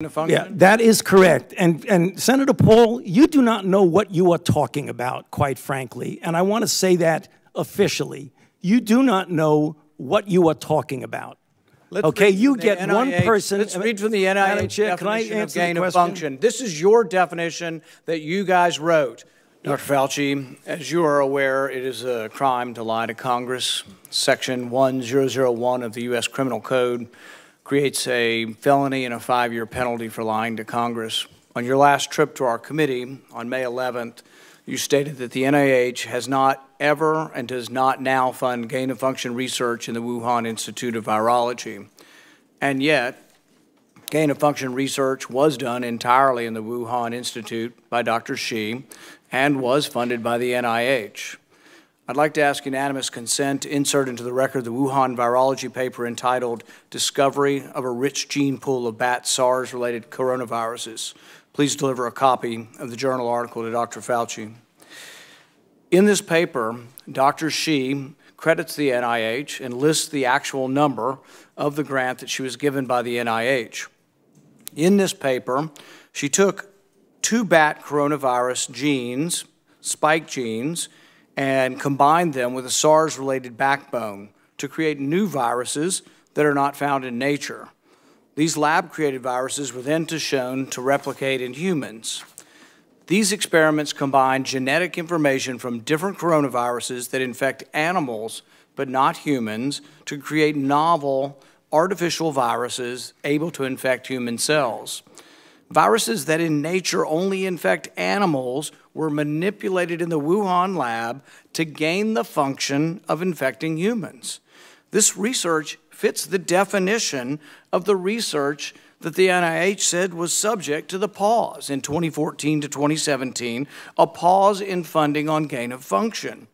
Yeah, that is correct. And, and Senator Paul, you do not know what you are talking about, quite frankly. And I want to say that officially. You do not know what you are talking about. Let's okay, you get one person. Let's read from the NIH Chair, can I definition of answer the gain of question? function. This is your definition that you guys wrote. Dr. Fauci, as you are aware, it is a crime to lie to Congress. Section 1001 of the U.S. Criminal Code creates a felony and a five-year penalty for lying to Congress. On your last trip to our committee on May 11th, you stated that the NIH has not ever and does not now fund gain-of-function research in the Wuhan Institute of Virology. And yet, gain-of-function research was done entirely in the Wuhan Institute by Dr. Shi and was funded by the NIH. I'd like to ask unanimous consent to insert into the record the Wuhan virology paper entitled Discovery of a Rich Gene Pool of Bat SARS-Related Coronaviruses. Please deliver a copy of the journal article to Dr. Fauci. In this paper, Dr. Shi credits the NIH and lists the actual number of the grant that she was given by the NIH. In this paper, she took two bat coronavirus genes, spike genes, and combine them with a SARS-related backbone to create new viruses that are not found in nature. These lab-created viruses were then to shown to replicate in humans. These experiments combine genetic information from different coronaviruses that infect animals but not humans to create novel artificial viruses able to infect human cells. Viruses that in nature only infect animals were manipulated in the Wuhan lab to gain the function of infecting humans. This research fits the definition of the research that the NIH said was subject to the pause in 2014 to 2017, a pause in funding on gain of function.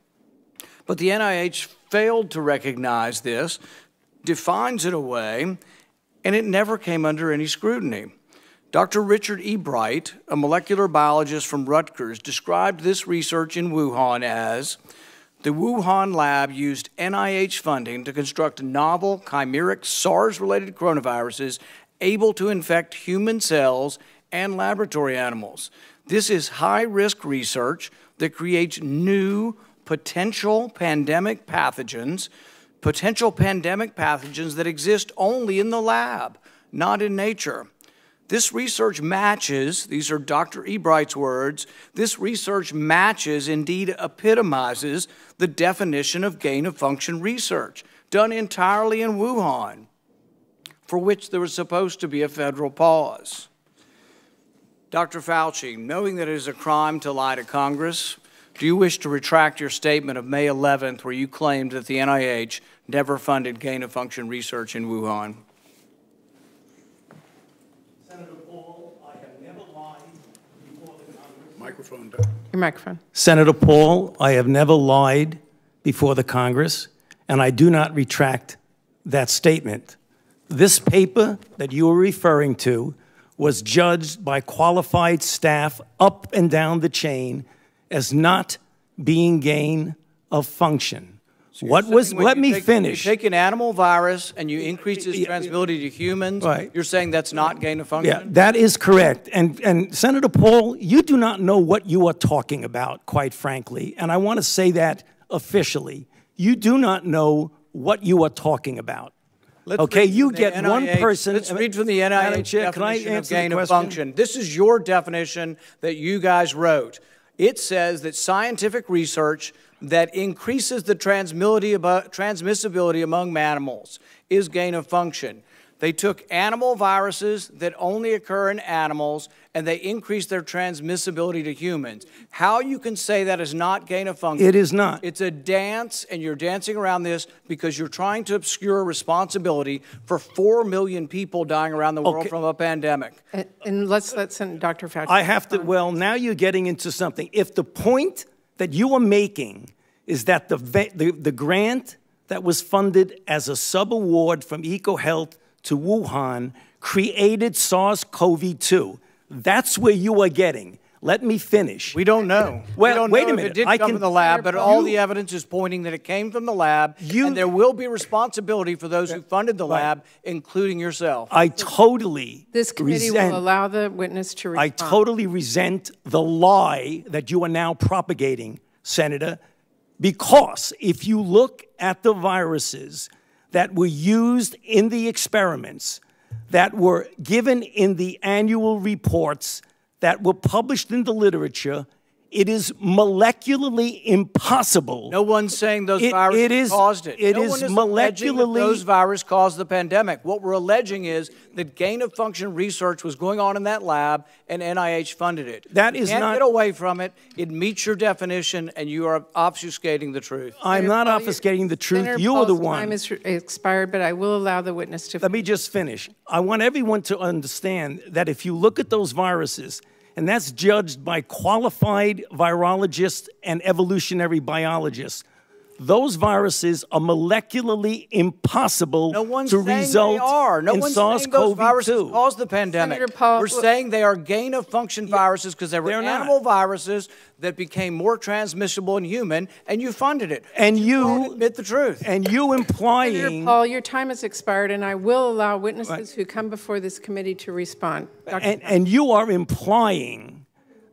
But the NIH failed to recognize this, defines it away, and it never came under any scrutiny. Dr. Richard E. Bright, a molecular biologist from Rutgers, described this research in Wuhan as the Wuhan lab used NIH funding to construct novel chimeric SARS related coronaviruses able to infect human cells and laboratory animals. This is high risk research that creates new potential pandemic pathogens, potential pandemic pathogens that exist only in the lab, not in nature. This research matches, these are Dr. Ebright's words, this research matches, indeed epitomizes, the definition of gain of function research, done entirely in Wuhan, for which there was supposed to be a federal pause. Dr. Fauci, knowing that it is a crime to lie to Congress, do you wish to retract your statement of May 11th where you claimed that the NIH never funded gain of function research in Wuhan? Microphone. Your microphone. Senator Paul, I have never lied before the Congress, and I do not retract that statement. This paper that you are referring to was judged by qualified staff up and down the chain as not being gain of function. What was, let me take- finish. You take an animal virus and you increase its transmissibility to humans, Right. you're saying that's not gain of function? Yeah, that is correct. And, and Senator Paul, you do not know what you are talking about, quite frankly. And I want to say that officially. You do not know what you are talking about. Let's okay, you get one person. Let's read from the NIH Chair, can I definition of answer the gain of function. This is your definition that you guys wrote. It says that scientific research that increases the transmissibility among mammals is gain of function. They took animal viruses that only occur in animals and they increased their transmissibility to humans. How you can say that is not gain of function? It is not. It's a dance, and you're dancing around this because you're trying to obscure responsibility for 4 million people dying around the world Okay. from a pandemic. And, and let's let Sen- Dr. Fauci. I have to, well, now you're getting into something. If the point that you are making is that the, the, the grant that was funded as a subaward from EcoHealth to Wuhan created SARS CoV 2, that's where you are getting. Let me finish. We don't know. Well, we don't wait a know if minute. it did I come can- from the lab, but all You- the evidence is pointing that it came from the lab, You- and there will be responsibility for those who funded the lab, including yourself. I totally This committee resent, will allow the witness to I totally resent the lie that you are now propagating, Senator, because if you look at the viruses that were used in the experiments, that were given in the annual reports, that were published in the literature, it is molecularly impossible. No one's saying those It- viruses it is- caused it. it no is one is alleging that molecularly- those viruses caused the pandemic. What we're alleging is that gain of function research was going on in that lab, and NIH funded it. That you is can't not- get away from it. It meets your definition, and you are obfuscating the truth. I'm not obfuscating the truth. Senator You are the one. time is expired, but I will allow the witness to. Let me just finish. I want everyone to understand that if you look at those viruses, and that's judged by qualified virologists and evolutionary biologists, those viruses are molecularly impossible No one's to result they are. No in one's saying those viruses SARS-CoV-2. caused the pandemic. Senator Paul, We're saying they are gain of function viruses because they were they're not. animal viruses that became more transmissible in human, and you funded it. And won't you admit the truth. and you Senator implying Paul, your time has expired, and I will allow witnesses who come before this committee to respond. And, and you are implying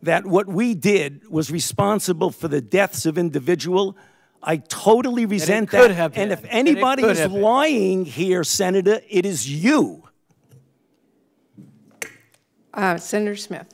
that what we did was responsible for the deaths of individual. I totally resent could that. have and been. if That it anybody could is have been. lying here, Senator, it is you. Uh, Senator Smith.